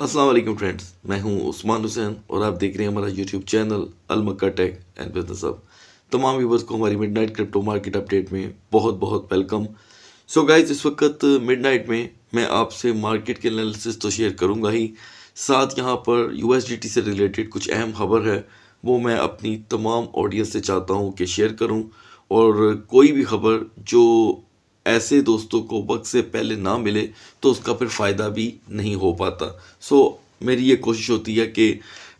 वालेकुम फ्रेंड्स, मैं हूँ उस्मान हुसैन और आप देख रहे हैं हमारा YouTube channel Almakka tech and business अब तमाम व्यूवर्स को हमारी मिडनाइट क्रिप्टो मार्केट अपडेट में बहुत बहुत वेलकम सो गाइज़ इस वक्त मिडनाइट में मैं आपसे मार्केट के एनालिसिस तो शेयर करूँगा ही। साथ यहाँ पर यूएसडीटी से रिलेटेड कुछ अहम खबर है, वो मैं अपनी तमाम ऑडियंस से चाहता हूँ कि शेयर करूँ। और कोई भी खबर जो ऐसे दोस्तों को वक्त से पहले ना मिले तो उसका फिर फ़ायदा भी नहीं हो पाता। सो so, मेरी ये कोशिश होती है कि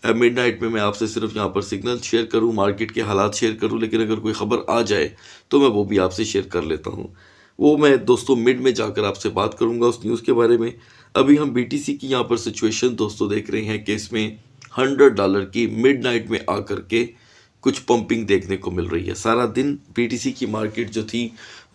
मिड नाइट में मैं आपसे सिर्फ़ यहाँ पर सिग्नल शेयर करूँ मार्केट के हालात शेयर करूँ लेकिन अगर कोई ख़बर आ जाए तो मैं वो भी आपसे शेयर कर लेता हूँ। वो मैं दोस्तों मिड में जाकर आपसे बात करूँगा उस न्यूज़ के बारे में। अभी हम BTC की यहाँ पर सिचुएशन दोस्तों देख रहे हैं कि इसमें हंड्रेड डॉलर की मिड नाइट में आकर के कुछ पंपिंग देखने को मिल रही है। सारा दिन पीटीसी की मार्केट जो थी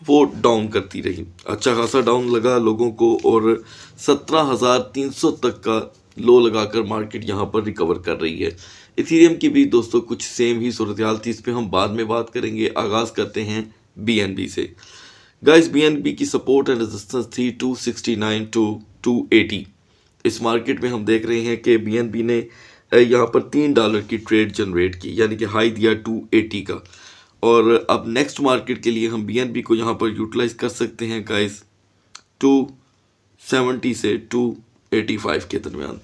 वो डाउन करती रही। अच्छा खासा डाउन लगा लोगों को और सत्रह हज़ार तीन सौ तक का लो लगाकर मार्केट यहाँ पर रिकवर कर रही है। इथीरियम की भी दोस्तों कुछ सेम ही सूरत हाल थी, इस पर हम बाद में बात करेंगे। आगाज़ करते हैं बी से। गाइस बी की सपोर्ट एंड रेजिस्टेंस थी 269 टू 280 इस मार्केट में हम देख रहे हैं कि बी ने यहाँ पर तीन डॉलर की ट्रेड जनरेट की, यानी कि हाई दिया 280 का। और अब नेक्स्ट मार्केट के लिए हम बी को यहाँ पर यूटिलाइज कर सकते हैं गाइस 270 से 285 के दरमियान।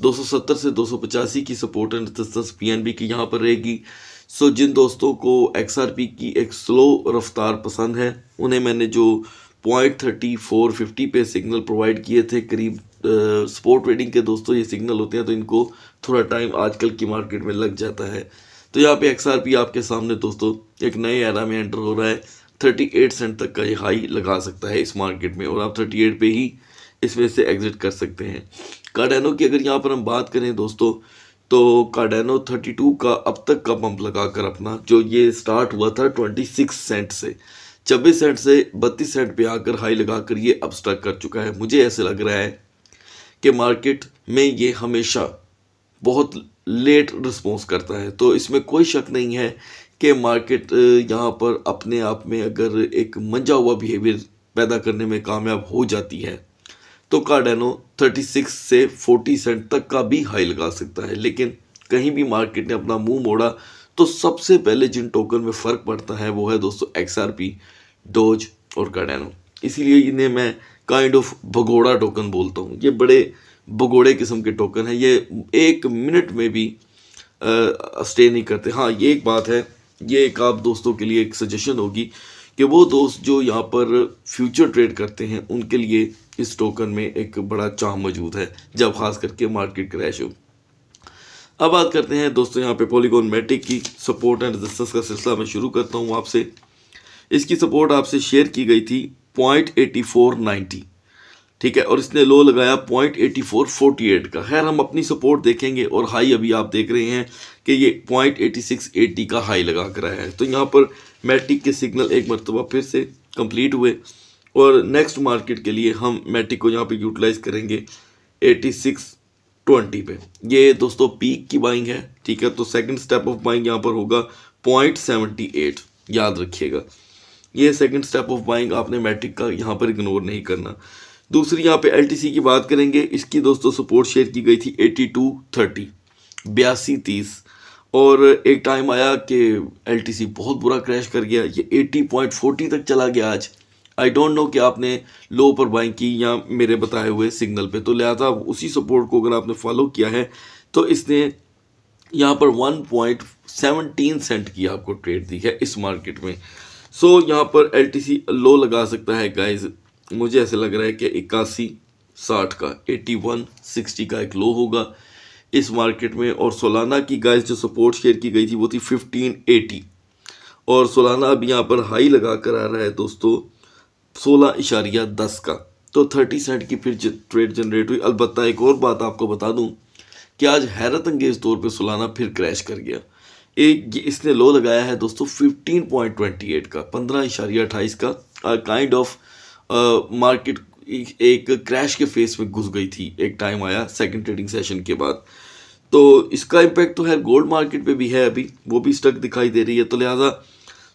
270 से 285 की सपोर्ट एंड रेजिस्टेंस बी की यहाँ पर रहेगी। सो जिन दोस्तों को एक्स आर पी की एक स्लो रफ्तार पसंद है, उन्हें मैंने जो पॉइंट थर्टी फोर फिफ्टी पे सिग्नल प्रोवाइड किए थे, करीब स्पोर्ट ट्रेडिंग के दोस्तों, ये सिग्नल होते हैं तो इनको थोड़ा टाइम आजकल की मार्केट में लग जाता है। तो यहाँ पे XRP आपके सामने दोस्तों, एक नए एरा में एंटर हो रहा है। थर्टी एट सेंट तक का ये हाई लगा सकता है इस मार्केट में और आप थर्टी एट पे ही इसमें से एग्जिट कर सकते हैं। कार्डेनो की अगर यहाँ पर हम बात करें दोस्तों तो कार्डेनो थर्टी टू का अब तक का पंप लगाकर अपना, जो ये स्टार्ट हुआ था ट्वेंटी सिक्स सेंट से, छब्बीस सेंट से बत्तीस सेंट पे आकर हाई लगाकर ये अब स्टक कर चुका है। मुझे ऐसे लग रहा है कि मार्केट में ये हमेशा बहुत लेट रिस्पॉन्स करता है। तो इसमें कोई शक नहीं है कि मार्केट यहाँ पर अपने आप में अगर एक मंजा हुआ बिहेवियर पैदा करने में कामयाब हो जाती है तो कार्डेनो 36 से 40 सेंट तक का भी हाई लगा सकता है। लेकिन कहीं भी मार्केट ने अपना मुँह मोड़ा तो सबसे पहले जिन टोकन में फ़र्क पड़ता है, वो है दोस्तों एक्स आर पी डोज और कार्डेनो इसीलिए इन्हें मैं काइंड ऑफ़ भगोड़ा टोकन बोलता हूँ। ये बड़े भगोड़े किस्म के टोकन है। ये एक मिनट में भी स्टे नहीं करते। हाँ ये एक बात है। ये एक आप दोस्तों के लिए एक सजेशन होगी कि वो दोस्त जो यहाँ पर फ्यूचर ट्रेड करते हैं, उनके लिए इस टोकन में एक बड़ा चाह मौजूद है, जब खास करके मार्केट क्रैश हो। अब बात करते हैं दोस्तों यहाँ पे पॉलीगोन मैटिक की सपोर्ट एंड रेजिस्टेंस का सिलसिला मैं शुरू करता हूँ आपसे। इसकी सपोर्ट आपसे शेयर की गई थी पॉइंट एटी फोर नाइन्टी ठीक है? और इसने लो लगाया point eighty four forty eight का। खैर, हम अपनी सपोर्ट देखेंगे और हाई अभी आप देख रहे हैं कि ये पॉइंट एटी सिक्स एटी का हाई लगा कर आया है। तो यहाँ पर मैट्रिक के सिग्नल एक मरतबा फिर से कंप्लीट हुए। और नेक्स्ट मार्केट के लिए हम मैटिक को यहाँ पे यूटिलाइज करेंगे एटी सिक्स ट्वेंटी पे। ये दोस्तों पीक की बाइंग है, ठीक है? तो सेकंड स्टेप ऑफ़ बाइंग यहाँ पर होगा पॉइंट सेवेंटी एट याद रखिएगा। ये सेकंड स्टेप ऑफ़ बाइंग आपने मैट्रिक का यहाँ पर इग्नोर नहीं करना। दूसरी यहाँ पे एल की बात करेंगे इसकी दोस्तों सपोर्ट शेयर की गई थी एटी टू थर्टी बयासी तीस और एक टाइम आया कि एलटीसी बहुत बुरा क्रैश कर गया ये एटी पॉइंट फोर्टी तक चला गया आज। आई डोंट नो कि आपने लो पर बाइंग की या मेरे बताए हुए सिग्नल पे। तो लिहाजा उसी सपोर्ट को अगर आपने फॉलो किया है तो इसने यहाँ पर वन पॉइंट सेवनटीन सेंट की आपको ट्रेड दी है इस मार्केट में। सो so, यहाँ पर एलटीसी लो लगा सकता है गाइज़ मुझे ऐसे लग रहा है कि इक्यासी, साठ का एटी वन सिक्सटी का एक लो होगा। इस मार्केट में और सोलाना की गाइज़ जो सपोर्ट शेयर की गई थी वो थी फिफ्टीन एटी और सोलाना अब यहाँ पर हाई लगा कर आ रहा है दोस्तों, सोलह इशारिया दस का। तो थर्टी सेंट की फिर ट्रेड जनरेट हुई। अलबत्ता एक और बात आपको बता दूँ कि आज हैरत अंगेज तौर पर सोलाना फिर क्रैश कर गया। एक इसने लो लगाया है दोस्तों 15.28 का, पंद्रह इशारिया अट्ठाईस का। काइंड ऑफ़ मार्केट एक क्रैश के फेस में घुस गई थी। एक टाइम आया सेकंड ट्रेडिंग सेशन के बाद। तो इसका इम्पैक्ट तो है गोल्ड मार्केट पे भी है अभी। वो भी स्टक दिखाई दे रही है। तो लिहाजा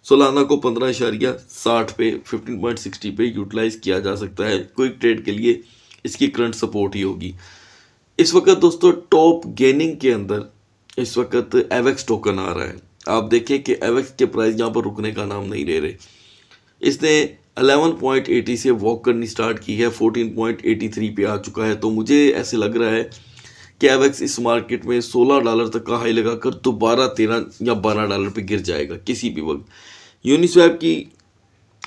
सोलाना को पंद्रह इशारिया साठ पे फिफ्टीन पॉइंट सिक्सटी पे यूटिलाइज किया जा सकता है। क्विक ट्रेड के लिए इसकी करंट सपोर्ट ही होगी। इस वक्त दोस्तों टॉप गेनिंग के अंदर इस वक्त एवेक्स टोकन आ रहा है। आप देखें कि एवेक्स के प्राइस यहाँ पर रुकने का नाम नहीं ले रहे। इसने 11.80 से वॉक करनी स्टार्ट की है 14.83 पे आ चुका है तो मुझे ऐसे लग रहा है कि एवेक्स इस मार्केट में 16 डॉलर तक का हाई लगाकर दोबारा तेरह या 12 डॉलर पे गिर जाएगा, किसी भी वक्त। यूनिस्वैप की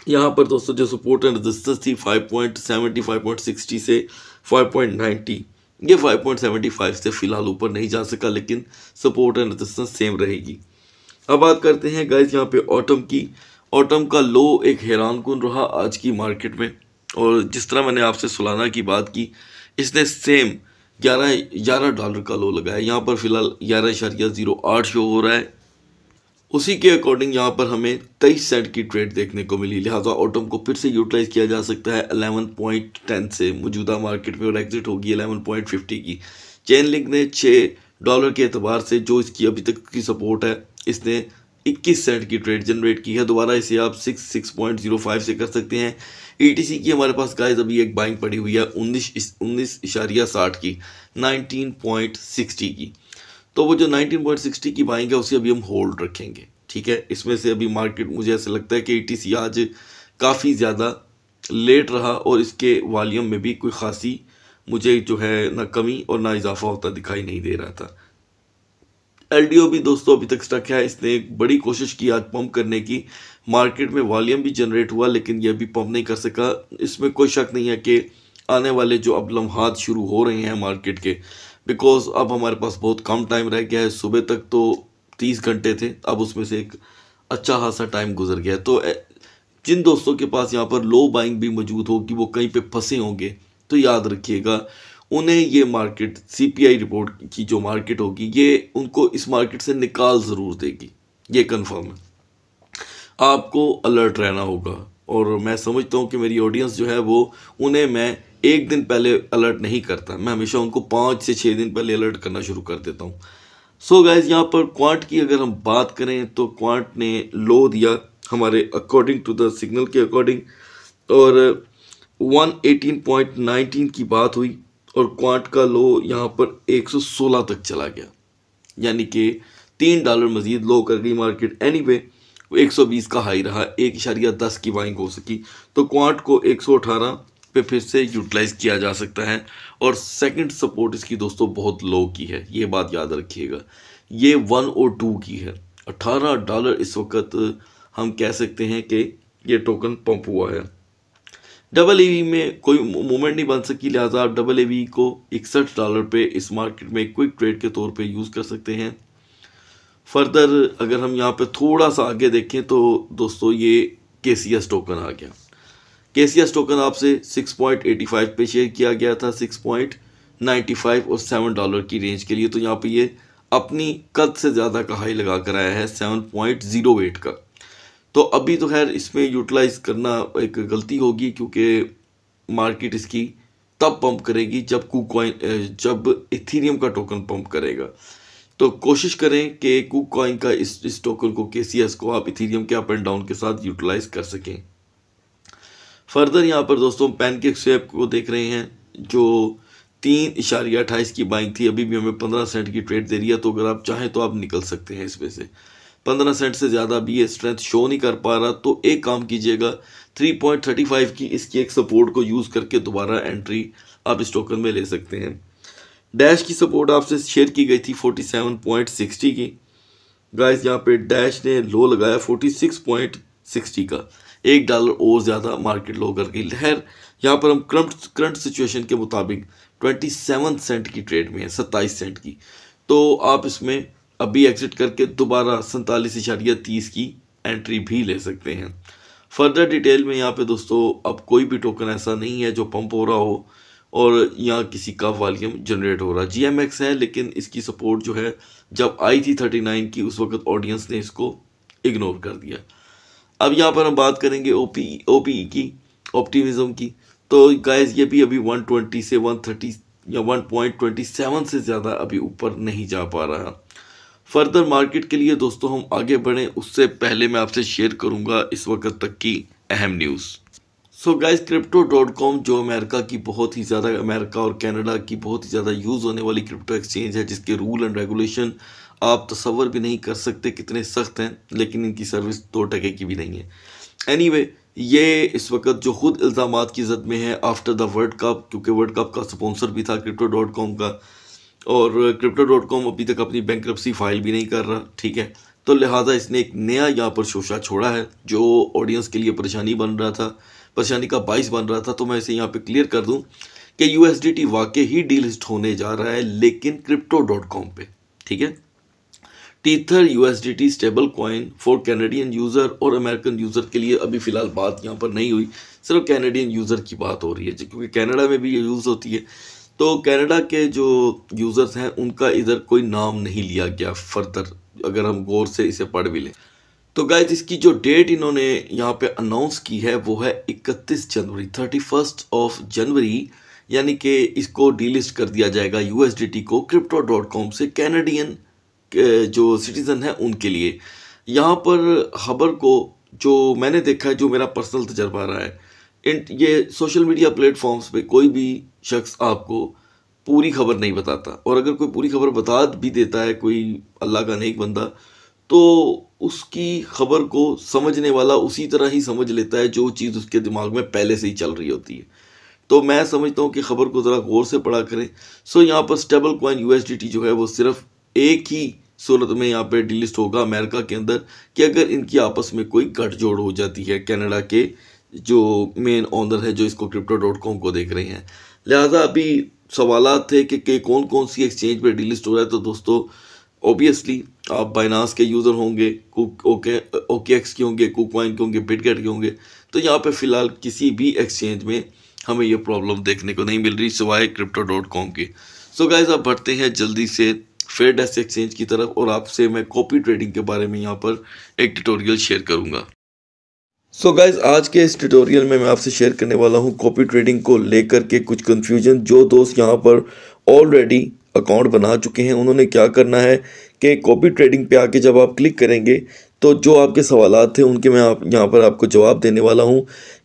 यहाँ पर दोस्तों जो सपोर्ट एंड रजिस्टेंस थी 5.70 5.60 से 5.90 ये 5.75 से फ़िलहाल ऊपर नहीं जा सका, लेकिन सपोर्ट एंड रजिस्टेंस सेम रहेगी। अब बात करते हैं गाइस यहाँ पे ऑटम की। ऑटम का लो एक हैरान कन रहा आज की मार्केट में। और जिस तरह मैंने आपसे सुलाना की बात की, इसने सेम ग्यारह ग्यारह डॉलर का लो लगाया। यहाँ पर फ़िलहाल ग्यारह इशारिया ज़ीरो आठ शो हो रहा है। उसी के अकॉर्डिंग यहाँ पर हमें तेईस सेंट की ट्रेड देखने को मिली। लिहाजा ऑटम को फिर से यूटिलाइज किया जा सकता है अलेवन पॉइंट टेन से। मौजूदा मार्केट में और एग्जिट होगी अलेवन पॉइंट फिफ्टी की। चेन लिंक ने छः डॉलर के अतबार से जो इसकी अभी तक की सपोर्ट है, इसने 21 सेंट की ट्रेड जनरेट की है। दोबारा इसे आप 6 6.05 से कर सकते हैं। ईटीसी की हमारे पास गाइस अभी एक बाइंग पड़ी हुई है उन्नीस उन्नीस इशारिया साठ की 19.60 की। तो वो जो 19.60 की बाइंग है, उसे अभी हम होल्ड रखेंगे, ठीक है? इसमें से अभी मार्केट मुझे ऐसा लगता है कि ई आज काफ़ी ज़्यादा लेट रहा और इसके वॉल्यूम में भी कोई ख़ासी मुझे जो है ना कमी और ना इजाफा होता दिखाई नहीं दे रहा था। एलडीओ भी दोस्तों अभी तक स्टक है, इसने एक बड़ी कोशिश की आज पंप करने की। मार्केट में वॉल्यूम भी जनरेट हुआ, लेकिन ये अभी पंप नहीं कर सका। इसमें कोई शक नहीं है कि आने वाले जो अब लम्हात शुरू हो रहे हैं मार्केट के बिकॉज़ अब हमारे पास बहुत कम टाइम रह गया है। सुबह तक तो तीस घंटे थे, अब उसमें से एक अच्छा खासा टाइम गुजर गया तो जिन दोस्तों के पास यहाँ पर लो बाइंग भी मौजूद होगी वो कहीं पे फंसे होंगे तो याद रखिएगा उन्हें ये मार्केट सीपीआई रिपोर्ट की जो मार्केट होगी, ये उनको इस मार्केट से निकाल ज़रूर देगी। ये कंफर्म है। आपको अलर्ट रहना होगा और मैं समझता हूँ कि मेरी ऑडियंस जो है वो, उन्हें मैं एक दिन पहले अलर्ट नहीं करता। मैं हमेशा उनको पाँच से छः दिन पहले अलर्ट करना शुरू कर देता हूँ। सो गाइज़ यहाँ पर क्वांट की अगर हम बात करें तो क्वांट ने लो दिया हमारे अकॉर्डिंग टू द सिग्नल के अकॉर्डिंग और 118.19 की बात हुई। और क्वांट का लो यहाँ पर 116 तक चला गया। यानी कि तीन डॉलर मजीद लो कर गई मार्केट एनी वे एक सौ बीस का हाई रहा, एक इशारिया दस की बाइंग हो सकी। तो क्वांट को एक सौ अठारह पे फिर से यूटिलाइज किया जा सकता है। और सेकंड सपोर्ट इसकी दोस्तों बहुत लो की है। ये बात याद रखिएगा। ये वन और टू की है। अठारह डॉलर इस वक्त हम कह सकते हैं कि ये टोकन पंप हुआ है। डबल ए वी में कोई मूवमेंट नहीं बन सकी, लिहाजा आप डबल ए वी को इकसठ डॉलर पे इस मार्केट में क्विक ट्रेड के तौर पे यूज़ कर सकते हैं। फर्दर अगर हम यहाँ पे थोड़ा सा आगे देखें तो दोस्तों ये के सी एस टोकन आ गया। के सी एस टोकन आपसे 6.85 पे शेयर किया गया था 6.95 और सेवन डॉलर की रेंज के लिए। तो यहाँ पे ये अपनी कद से ज़्यादा का हाई लगा कर आया है 7.08 का। तो अभी तो खैर इसमें यूटिलाइज करना एक गलती होगी क्योंकि मार्केट इसकी तब पंप करेगी जब कुक कॉइन जब इथीरियम का टोकन पंप करेगा। तो कोशिश करें कि कुक कॉइन का इस इस टोकन को के सी एस को आप इथीरियम के अप एंड डाउन के साथ यूटिलाइज कर सकें। फर्दर यहाँ पर दोस्तों पैनकेक स्वेप को देख रहे हैं, जो तीन इशारिया अट्ठाईस की बाइंग थी, अभी भी हमें पंद्रह सेंट की ट्रेड दे रही है तो अगर आप चाहें तो आप निकल सकते हैं इसमें से। पंद्रह सेंट से ज़्यादा भी ये स्ट्रेंथ शो नहीं कर पा रहा तो एक काम कीजिएगा थ्री पॉइंट थर्टी फाइव की इसकी एक सपोर्ट को यूज़ करके दोबारा एंट्री आप इस टोकन में ले सकते हैं। डैश की सपोर्ट आपसे शेयर की गई थी फोर्टी सेवन पॉइंट सिक्सटी की। गाइस यहाँ पे डैश ने लो लगाया फोर्टी सिक्स पॉइंट सिक्सटी का। एक डॉलर और ज़्यादा मार्केट लो कर गई। लहर, यहाँ पर हम करंट करंट सिचुएशन के मुताबिक ट्वेंटी सेवन सेंट की ट्रेड में है, सत्ताईस सेंट की। तो आप इसमें अभी एग्जिट करके दोबारा सैंतालीस इशारिया तीस की एंट्री भी ले सकते हैं। फर्दर डिटेल में यहाँ पे दोस्तों, अब कोई भी टोकन ऐसा नहीं है जो पंप हो रहा हो और यहाँ किसी का वॉल्यूम जनरेट हो रहा। जी एम एक्स है, लेकिन इसकी सपोर्ट जो है, जब आई थी थर्टी नाइन की, उस वक्त ऑडियंस ने इसको इग्नोर कर दिया। अब यहाँ पर हम बात करेंगे ओ पी ओ पी की ऑप्टिमिज्म की। तो गाइस ये भी अभी 120 से 130 या 1.27 से ज़्यादा अभी ऊपर नहीं जा पा रहा। फर्दर मार्केट के लिए दोस्तों हम आगे बढ़ें उससे पहले मैं आपसे शेयर करूँगा इस वक्त तक की अहम news so guys crypto dot com जो अमेरिका की बहुत ही ज़्यादा अमेरिका और कनाडा की बहुत ही ज़्यादा यूज़ होने वाली क्रिप्टो एक्सचेंज है जिसके रूल एंड रेगुलेशन आप तस्वर भी नहीं कर सकते कितने सख्त हैं लेकिन इनकी सर्विस दो टके की भी नहीं है। एनी anyway, ये इस वक्त जो खुद इल्ज़ाम की जद में है आफ्टर द वर्ल्ड कप क्योंकि वर्ल्ड कप का स्पॉन्सर भी था क्रिप्टो डॉट कॉम का और क्रिप्टो डॉट कॉम अभी तक अपनी बैंक फ़ाइल भी नहीं कर रहा, ठीक है? तो लिहाजा इसने एक नया यहाँ पर शोशा छोड़ा है, जो ऑडियंस के लिए परेशानी बन रहा था, परेशानी का बाइस बन रहा था। तो मैं इसे यहाँ पे क्लियर कर दूँ कि यू एस डी टी वाकई ही डीलिस्ट होने जा रहा है, लेकिन क्रिप्टो डॉट कॉम पर ठीक है? Tether U S D T stable coin for Canadian user और अमेरिकन यूज़र के लिए अभी फ़िलहाल बात यहाँ पर नहीं हुई। सिर्फ़ कैनेडियन यूज़र की बात हो रही है, क्योंकि कनाडा में भी ये यूज़ होती है। तो कनाडा के जो यूज़र्स हैं, उनका इधर कोई नाम नहीं लिया गया फर्दर अगर हम गौर से इसे पढ़ भी लें। तो गाइज़ इसकी जो डेट इन्होंने यहाँ पे अनाउंस की है, वो है 31 जनवरी 31 ऑफ़ जनवरी, यानी कि इसको डीलिस्ट कर दिया जाएगा यूएसडीटी को क्रिप्टो डॉट कॉम से कैनेडियन जो सिटीज़न है, उनके लिए। यहाँ पर खबर को जो मैंने देखा है, जो मेरा पर्सनल तजर्बा रहा है इन, ये सोशल मीडिया प्लेटफॉर्म्स पे कोई भी शख्स आपको पूरी खबर नहीं बताता। और अगर कोई पूरी खबर बता भी देता है, कोई अल्लाह का नेक बंदा तो उसकी खबर को समझने वाला उसी तरह ही समझ लेता है जो चीज़ उसके दिमाग में पहले से ही चल रही होती है। तो मैं समझता हूँ कि खबर को ज़रा गौर से पढ़ा करें। सो यहाँ पर स्टेबल कॉइन यू जो है, वो सिर्फ़ एक ही सूरत में यहाँ पे डिलिस्ट होगा अमेरिका के अंदर कि अगर इनकी आपस में कोई गठजोड़ हो जाती है कनाडा के जो मेन ऑनर है जो इसको क्रिप्टो डॉट कॉम को देख रहे हैं। लिहाजा अभी सवाल थे कि, कौन कौन सी एक्सचेंज पे डिलिस्ट हो रहा है तो दोस्तों ऑब्वियसली आप बाइनास के यूज़र होंगे कुक ओके ओके एक्स के होंगे कुक वाइन के होंगे बिटगेट के होंगे तो यहाँ पे फ़िलहाल किसी भी एक्सचेंज में हमें ये प्रॉब्लम देखने को नहीं मिल रही सिवाय क्रिप्टो डॉट कॉम की। सो गाइज़ आप बढ़ते हैं जल्दी से फेयर डेस्ट एक्सचेंज की तरफ़ और आपसे मैं कॉपी ट्रेडिंग के बारे में यहाँ पर एक ट्यूटोरियल शेयर करूँगा। सो so गाइज़ आज के इस ट्यूटोरियल में मैं आपसे शेयर करने वाला हूँ कॉपी ट्रेडिंग को लेकर के कुछ कन्फ्यूज़न जो दोस्त यहाँ पर ऑलरेडी अकाउंट बना चुके हैं। उन्होंने क्या करना है कि कॉपी ट्रेडिंग पे आके जब आप क्लिक करेंगे तो जो आपके सवाल थे उनके मैं आप, यहाँ पर आपको जवाब देने वाला हूँ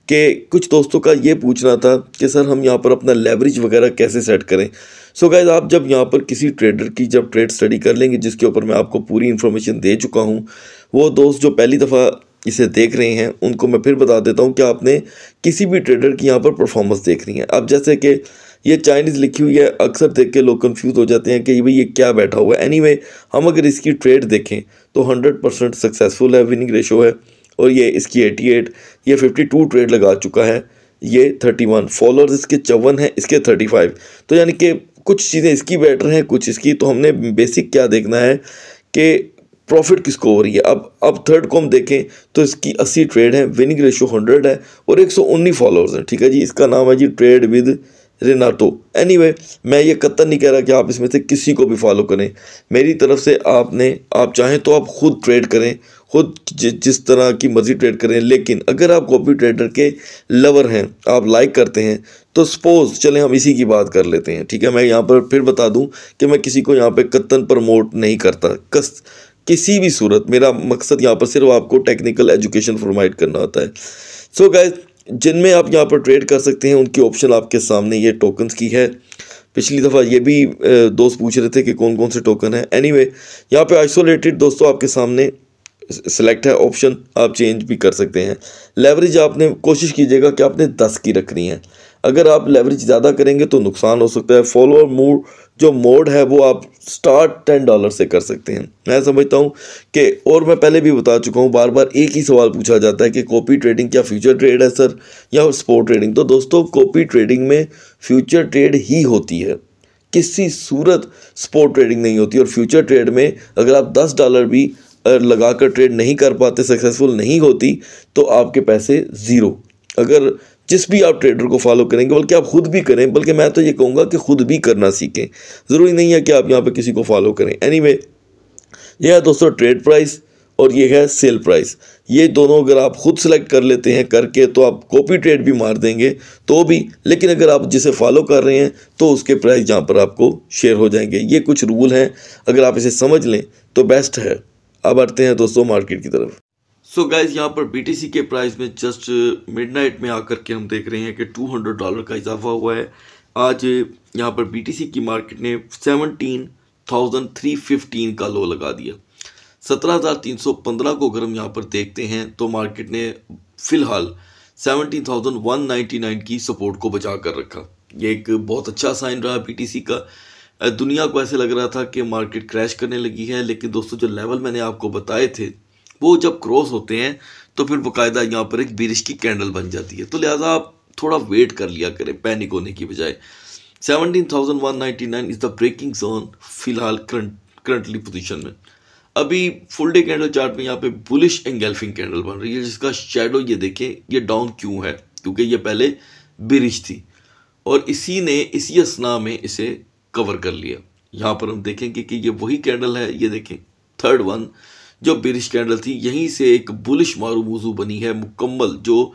कि कुछ दोस्तों का ये पूछना था कि सर हम यहाँ पर अपना लेवरेज वगैरह कैसे सेट करें। सो so गाइज़ आप जब यहाँ पर किसी ट्रेडर की जब ट्रेड स्टडी कर लेंगे, जिसके ऊपर मैं आपको पूरी इन्फॉर्मेशन दे चुका हूँ, वो दोस्त जो पहली दफ़ा इसे देख रहे हैं उनको मैं फिर बता देता हूँ कि आपने किसी भी ट्रेडर की यहाँ पर परफॉर्मेंस देखनी है। अब जैसे कि ये चाइनीज़ लिखी हुई है अक्सर देख के लोग कंफ्यूज हो जाते हैं कि भाई ये क्या बैठा हुआ है। एनी anyway, हम अगर इसकी ट्रेड देखें तो हंड्रेड परसेंट सक्सेसफुल है विनिंग रेशो है और ये इसकी एटी एट ये फिफ्टी टू ट्रेड लगा चुका है ये थर्टी वन फॉलोअर्स इसके चौवन है इसके थर्टी फाइव तो यानी कि कुछ चीज़ें इसकी बेटर हैं कुछ इसकी तो हमने बेसिक क्या देखना है कि प्रॉफिट किसको हो रही है? अब अब थर्ड को हम देखें तो इसकी अस्सी ट्रेड है विनिंग रेशियो हंड्रेड है और एक सौ उन्नीस फॉलोअर्स हैं ठीक है जी? इसका नाम है G trade with Renato anyway anyway, मैं ये कत्तर नहीं कह रहा कि आप इसमें से किसी को भी फॉलो करें। मेरी तरफ़ से आपने आप चाहें तो आप खुद ट्रेड करें खुद जिस तरह की मर्ज़ी ट्रेड करें लेकिन अगर आप कॉपी ट्रेडर के लवर हैं आप लाइक करते हैं तो सपोज़ चलें हम इसी की बात कर लेते हैं ठीक है? मैं यहाँ पर फिर बता दूँ कि मैं किसी को यहाँ पर कत्तन प्रमोट नहीं करता। कस किसी भी सूरत, मेरा मकसद यहाँ पर सिर्फ़ आपको टेक्निकल एजुकेशन प्रोवाइड करना होता है। सो so गाइज़ जिनमें आप यहाँ पर ट्रेड कर सकते हैं, उनकी ऑप्शन आपके सामने ये टोकन्स की है। पिछली दफ़ा ये भी दोस्त पूछ रहे थे कि कौन कौन से टोकन है। एनी वे यहाँ पर आइसोलेटेड दोस्तों आपके सामने सेलेक्ट है ऑप्शन आप चेंज भी कर सकते हैं। लेवरेज आपने, कोशिश कीजिएगा कि आपने दस की रखनी है। अगर आप लेवरेज ज़्यादा करेंगे तो नुकसान हो सकता है। फॉलोअर मूड जो मोड है, वो आप स्टार्ट टेन डॉलर से कर सकते हैं। मैं समझता हूँ कि, और मैं पहले भी बता चुका हूँ बार बार एक ही सवाल पूछा जाता है कि कॉपी ट्रेडिंग क्या फ्यूचर ट्रेड है सर या स्पोर्ट ट्रेडिंग तो दोस्तों कॉपी ट्रेडिंग में फ्यूचर ट्रेड ही होती है। किसी सूरत स्पोर्ट ट्रेडिंग नहीं होती, और फ्यूचर ट्रेड में अगर आप दस डॉलर भी लगा कर ट्रेड नहीं कर पाते सक्सेसफुल नहीं होती तो आपके पैसे ज़ीरो अगर जिस भी आप ट्रेडर को फॉलो करेंगे बल्कि आप खुद भी करें बल्कि मैं तो ये कहूँगा कि खुद भी करना सीखें। ज़रूरी नहीं है कि आप यहाँ पर किसी को फॉलो करें। एनी anyway, यह है दोस्तों ट्रेड प्राइस और ये है सेल प्राइस ये दोनों अगर आप खुद सेलेक्ट कर लेते हैं करके तो आप कॉपी ट्रेड भी मार देंगे तो भी। लेकिन अगर आप जिसे फॉलो कर रहे हैं तो उसके प्राइस यहाँ पर आपको शेयर हो जाएँगे। ये कुछ रूल हैं। अगर आप इसे समझ लें तो बेस्ट है। अब बढ़ते हैं दोस्तों मार्केट की तरफ़। सो गाइज़ यहाँ पर बीटीसी के प्राइस में जस्ट मिडनाइट में आकर के हम देख रहे हैं कि 200 डॉलर का इजाफा हुआ है। आज यहाँ पर बीटीसी की मार्केट ने 17,315 का लो लगा दिया। 17,315 को अगर हम यहाँ पर देखते हैं तो मार्केट ने फ़िलहाल 17,199 की सपोर्ट को बचा कर रखा। ये एक बहुत अच्छा साइन रहा बीटीसी का। दुनिया को ऐसे लग रहा था कि मार्केट क्रैश करने लगी है लेकिन दोस्तों जो लेवल मैंने आपको बताए थे वो जब क्रॉस होते हैं तो फिर बाकायदा यहाँ पर एक बिरिश की कैंडल बन जाती है। तो लिहाजा आप थोड़ा वेट कर लिया करें पैनिक होने की बजाय। 17,199 इज़ द ब्रेकिंग जोन फ़िलहाल करंट करंटली पोजीशन में। अभी फुल डे कैंडल चार्ट में यहाँ पे बुलिश एंगेल्फिंग कैंडल बन रही है जिसका शेडो ये देखें ये डाउन क्यों है? क्योंकि ये पहले बिरिश थी। और इसी ने इसी असना में इसे कवर कर लिया। यहाँ पर हम देखेंगे कि ये वही कैंडल है ये देखें थर्ड वन जो बिरिश कैंडल थी, यहीं से एक बुलिश मारू मौजू बनी है मुकम्मल, जो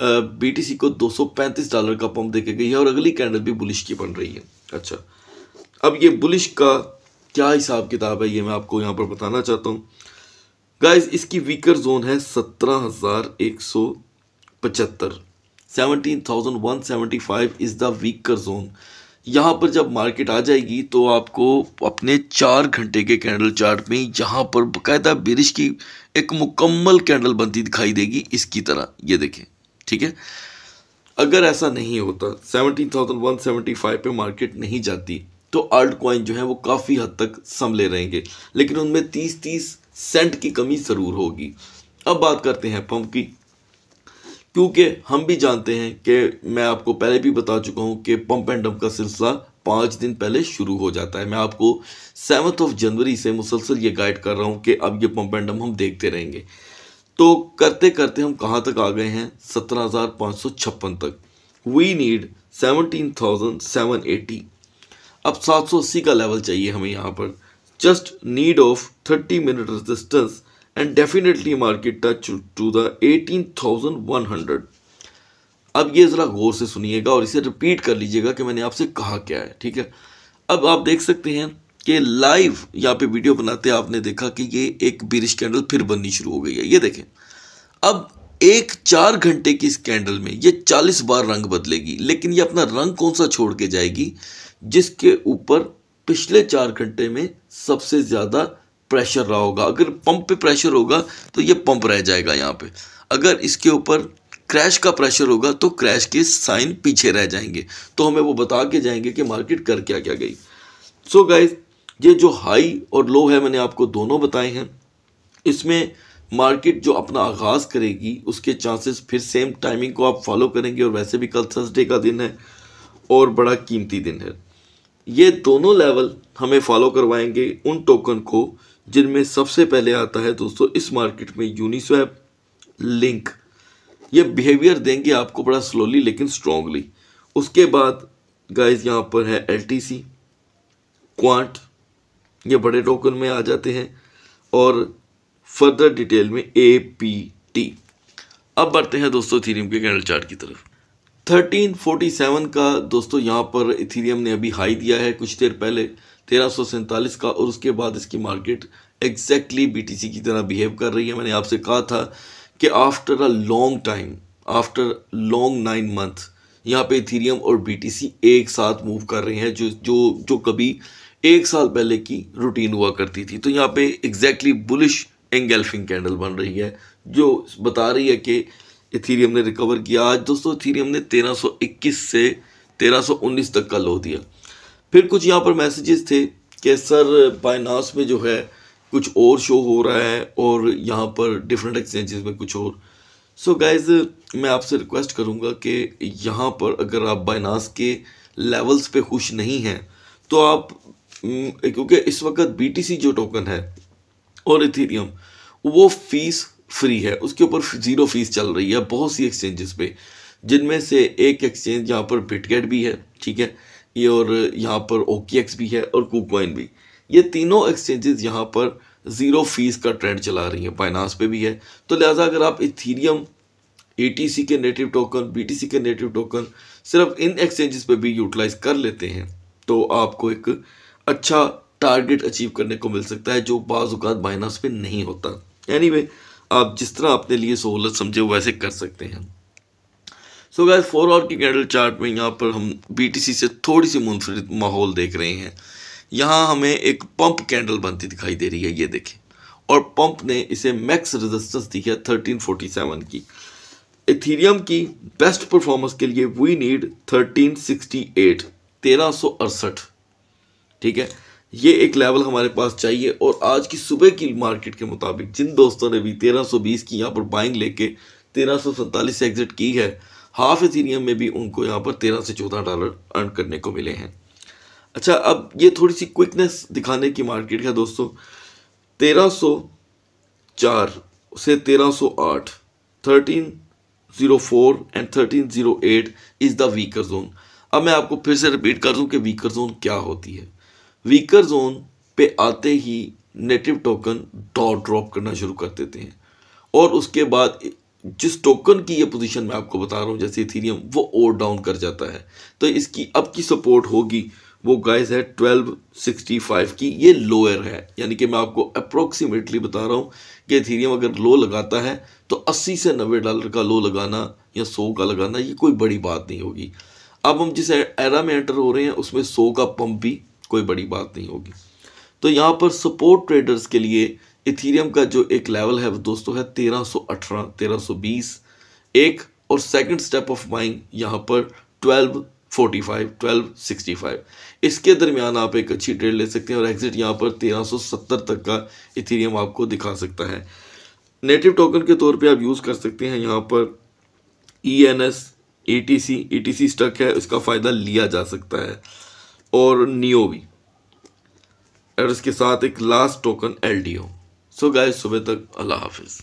बीटीसी को 235 डॉलर का पंप देके गई है और अगली कैंडल भी बुलिश की बन रही है। अच्छा अब ये बुलिश का क्या हिसाब किताब है, ये मैं आपको यहाँ पर बताना चाहता हूँ। गाइस इसकी वीकर जोन है सत्रह हज़ार एक सौ पचहत्तर। Seventeen thousand one seventy five is the weaker zone यहाँ पर जब मार्केट आ जाएगी तो आपको अपने चार घंटे के कैंडल चार्ट में यहाँ पर बकायदा बिरिश की एक मुकम्मल कैंडल बनती दिखाई देगी इसकी तरह। ये देखें, ठीक है? अगर ऐसा नहीं होता seventeen thousand one seventy five पे मार्केट नहीं जाती तो आल्ट कॉइन जो है वो काफ़ी हद तक संभले रहेंगे, लेकिन उनमें तीस तीस सेंट की कमी ज़रूर होगी। अब बात करते हैं पंप की। क्योंकि हम भी जानते हैं कि मैं आपको पहले भी बता चुका हूँ कि पंप एंड डंप का सिलसिला पाँच दिन पहले शुरू हो जाता है। मैं आपको सेवन्थ ऑफ़ जनवरी से मुसलसल ये गाइड कर रहा हूँ कि अब ये पंप एंड डंप हम देखते रहेंगे। तो करते करते हम कहाँ तक आ गए हैं? सत्रह हज़ार पाँच सौ छप्पन तक। We need seventeen thousand seven eighty अब सात सौ अस्सी का लेवल चाहिए हमें यहाँ पर। Just need of thirty minute resistance and definitely market touch to the 18,100 अब ये ज़रा गौर से सुनिएगा और इसे रिपीट कर लीजिएगा कि मैंने आपसे कहा क्या है ठीक है? अब आप देख सकते हैं कि लाइव यहाँ पे वीडियो बनाते आपने देखा कि ये एक बिरिश कैंडल फिर बननी शुरू हो गई है। ये देखें अब एक चार घंटे की इस कैंडल में ये चालीस बार रंग बदलेगी लेकिन ये अपना रंग कौन सा छोड़ के जाएगी जिसके ऊपर पिछले चार घंटे में सबसे ज़्यादा प्रेशर रहा होगा, अगर पंप पे प्रेशर होगा तो ये पंप रह जाएगा यहाँ पे। अगर इसके ऊपर क्रैश का प्रेशर होगा तो क्रैश के साइन पीछे रह जाएँगे। तो हमें वो बता के जाएँगे कि मार्केट कर क्या क्या गई। सो so गाइज़ ये जो हाई और लो है, मैंने आपको दोनों बताए हैं। इसमें मार्केट जो अपना आगाज़ करेगी, उसके चांसेस फिर सेम टाइमिंग को आप फॉलो करेंगे, और वैसे भी कल थर्सडे का दिन है, और बड़ा कीमती दिन है। ये दोनों लेवल हमें फॉलो करवाएँगे उन टोकन को जिनमें सबसे पहले आता है दोस्तों, इस मार्केट में यूनिस्वैप लिंक ये बिहेवियर देंगे आपको बड़ा स्लोली लेकिन स्ट्रांगली उसके बाद गाइस यहाँ पर है एल टी सी क्वांट ये बड़े टोकन में आ जाते हैं। और फर्दर डिटेल में ए पी टी अब बढ़ते हैं दोस्तों थीरियम के कैंडल चार्ट की तरफ़। 1347 का दोस्तों यहाँ पर इथीरियम ने अभी हाई दिया है कुछ देर पहले, तेरह का और उसके बाद इसकी मार्केट एग्जैक्टली बीटीसी की तरह बिहेव कर रही है। मैंने आपसे कहा था कि after a long time after long nine month यहाँ पे इथीरियम और बीटीसी एक साथ मूव कर रहे हैं, जो जो जो कभी एक साल पहले की रूटीन हुआ करती थी। तो यहाँ पे एग्जैक्टली बुलिश एंगेल्फिंग कैंडल बन रही है, जो बता रही है कि इथीरियम ने रिकवर किया। आज दोस्तों इथीरियम ने 1321 से 1319 तक का लो दिया। फिर कुछ यहाँ पर मैसेजेस थे कि सर बाइनास में जो है कुछ और शो हो रहा है और यहाँ पर डिफरेंट एक्सचेंजेस में कुछ और। सो so गाइज़ मैं आपसे रिक्वेस्ट करूँगा कि यहाँ पर अगर आप बाइनास के लेवल्स पे खुश नहीं हैं तो आप, क्योंकि इस वक्त बीटीसी जो टोकन है और इथीरियम वो फ़ीस फ्री है। उसके ऊपर ज़ीरो फ़ीस चल रही है बहुत सी एक्सचेंजेस पे जिनमें से एक एक्सचेंज यहाँ पर बिटगेट भी है ठीक है? ये और यहाँ पर ओके भी है और कुकवाइन भी। ये तीनों एक्सचेंजेस यहाँ पर ज़ीरो फ़ीस का ट्रेंड चला रही है। फाइनांस पे भी है। तो लिहाजा अगर आप इथीरियम ए के नेटिव टोकन BTC के नेटिव टोकन सिर्फ़ इन एक्सचेंजेस पे भी यूटिलाइज कर लेते हैं तो आपको एक अच्छा टारगेट अचीव करने को मिल सकता है जो बाज़ात बाइनास पे नहीं होता। एनी anyway, आप जिस तरह अपने लिए सहूलत समझे वैसे कर सकते हैं। सो गैस फोर आवर की कैंडल चार्ट में यहाँ पर हम बीटीसी से थोड़ी सी मुनफरद माहौल देख रहे हैं। यहाँ हमें एक पंप कैंडल बनती दिखाई दे रही है, ये देखें। और पंप ने इसे मैक्स रेजिस्टेंस दी है 1347 की। एथीरियम की बेस्ट परफॉर्मेंस के लिए वी नीड 1368 1368 ठीक है? ये एक लेवल हमारे पास चाहिए और आज की सुबह की मार्केट के मुताबिक जिन दोस्तों ने भी 1320 की यहाँ पर बाइंग लेके तेरह से एग्जिट की है हाफ़ इथीरियम में भी उनको यहाँ पर तेरह से चौदह डॉलर अर्न करने को मिले हैं। अच्छा अब ये थोड़ी सी क्विकनेस दिखाने की मार्केट है दोस्तों। तेरह सौ चार से तेरह सौ आठ thirteen zero four and thirteen zero eight is the weaker zone अब मैं आपको फिर से रिपीट कर दूँ कि वीकर जोन क्या होती है। वीकर जोन पे आते ही नेटिव टोकन डॉट ड्रॉप करना शुरू कर देते हैं। और उसके बाद जिस टोकन की ये पोजीशन मैं आपको बता रहा हूँ, जैसे इथीरियम वो और डाउन कर जाता है। तो इसकी अब की सपोर्ट होगी वो गाइस है 1265 की, ये लोअर है। यानी कि मैं आपको अप्रोक्सीमेटली बता रहा हूँ कि इथीरियम अगर लो लगाता है तो 80 से 90 डॉलर का लो लगाना या 100 का लगाना, ये कोई बड़ी बात नहीं होगी। अब हम जिस एरा में एंटर हो रहे हैं, उसमें 100 का पंप भी कोई बड़ी बात नहीं होगी। तो यहाँ पर सपोर्ट ट्रेडर्स के लिए इथीरियम का जो एक लेवल है वो दोस्तों है तेरह सौ अठारह, तेरह सौ बीस। एक और सेकंड स्टेप ऑफ़ बाइंग यहाँ पर twelve forty five twelve sixty five इसके दरमियान आप एक अच्छी ट्रेड ले सकते हैं और एग्जिट यहाँ पर तेरह सौ सत्तर तक का इथीरियम आपको दिखा सकता है। नेटिव टोकन के तौर पे आप यूज़ कर सकते हैं यहाँ पर E N S E T C E T C stuck है, इसका फ़ायदा लिया जा सकता है। और नियो भी और इसके साथ एक last token L D O so guys सुबह तक अल्लाह हाफिज़.